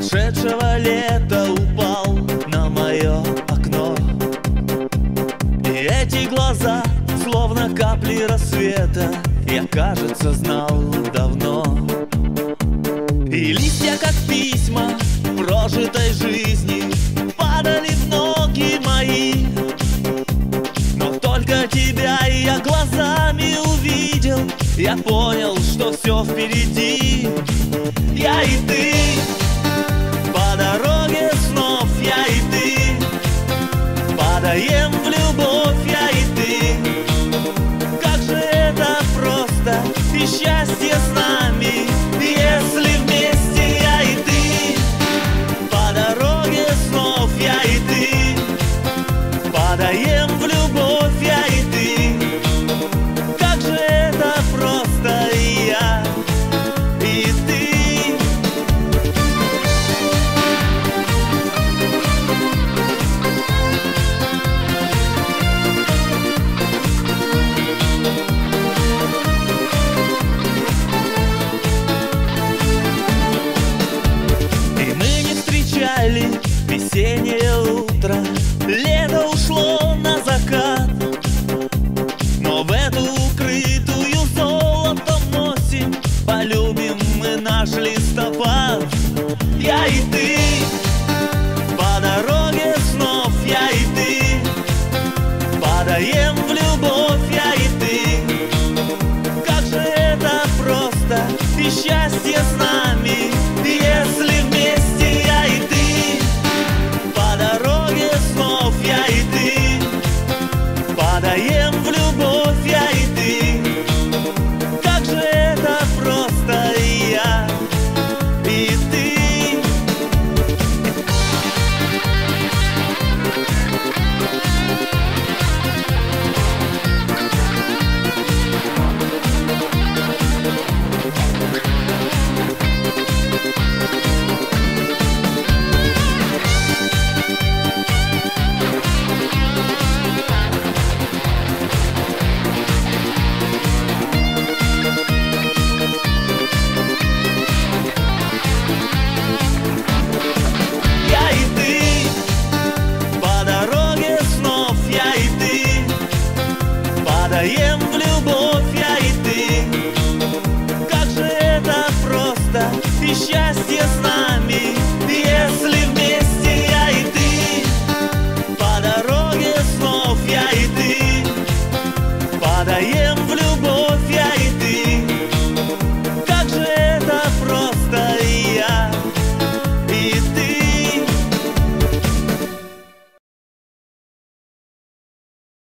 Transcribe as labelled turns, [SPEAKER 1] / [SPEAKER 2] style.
[SPEAKER 1] прошедшего лета упал на мое окно. И эти глаза, словно капли рассвета Я, кажется, знал давно. И листья, как письма прожитой жизни Падали в ноги мои. Но только тебя я глазами увидел Я понял, что все впереди. Я и ты дороге снов я и ты. Падаем в любовь я и ты. Как же это просто и счастье с нами. ты. счастье знать.